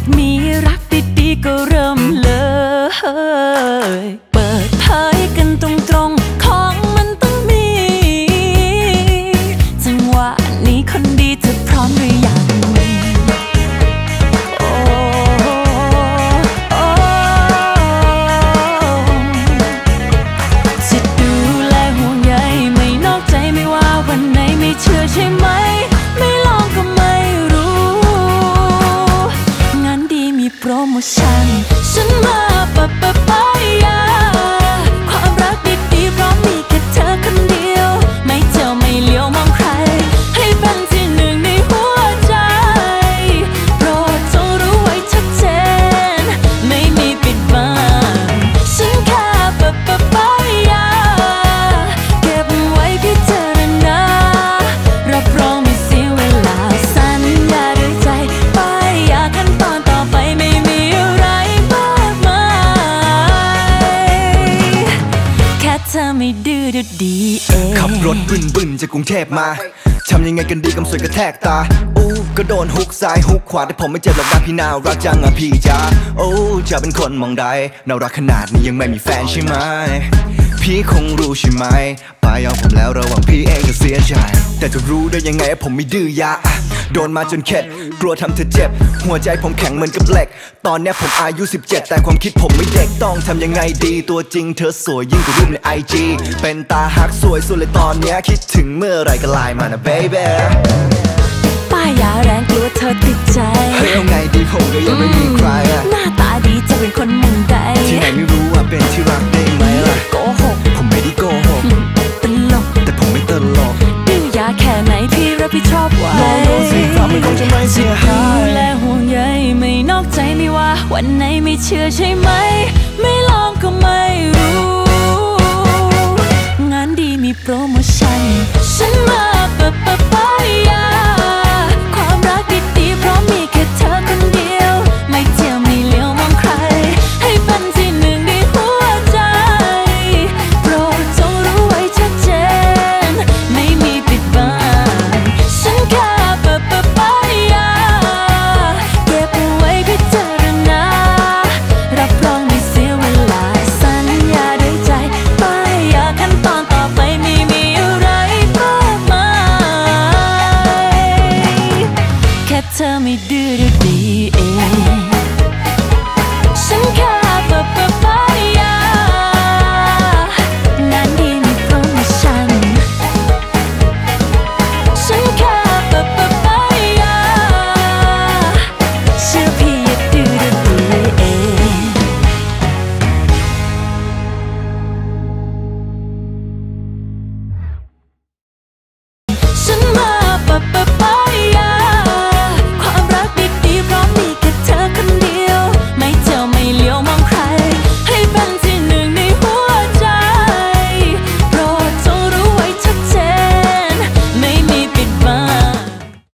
ากมีรักดีๆก็เริ่มเลย เปิดเผยกันตรงๆ ของมันต้องมี จังหวะนี้คนดีเธอพร้อมหรือยังเชื่อใช่ไหม ชั่น อไม่ดื้อดูดีเองขับรถบึนบึนจากกรุงเทพมาทำยังไงกันดีกำสวยกระแทกตาอู้ก็โดนฮุกซ้ายฮุกขวาแต่ผมไม่เจ็บหรอกนะพี่นาวรักจังอะพี่จ้าโอ้จะเป็นคนมองใดน่ารักขนาดนี้ยังไม่มีแฟนใช่ไหมพี่คงรู้ใช่ไหมปายอมผมแล้วระวังพี่เองจะเสียใจแต่จะรู้ได้ยังไงว่าผมไม่ดื้อยาอะ โดนมาจนเข็ด กลัวทำเธอเจ็บ หัวใจผมแข็งเหมือนกับเหล็ก ตอนเนี้ยผมอายุ 17 แต่ความคิดผมไม่เด็ก ต้องทำยังไงดี ตัวจริงเธอสวยยิ่งกว่ารูปในไอจีเป็นตาฮักสวยสุดเลยตอนเนี้ยคิดถึงเมื่อไหรก็ไลน์มานะ baby ป้ายยาแรงกลัวเธอติดใจเฮ้ยเอาไงดีผมก็ยังไม่มี นอกใจไม่ว่า วันไหนไม่เชื่อใช่ไหม ไม่ลองก็ไม่รู้ งานดีมีโปรโมชั่น ฉันมาปะปะปะยา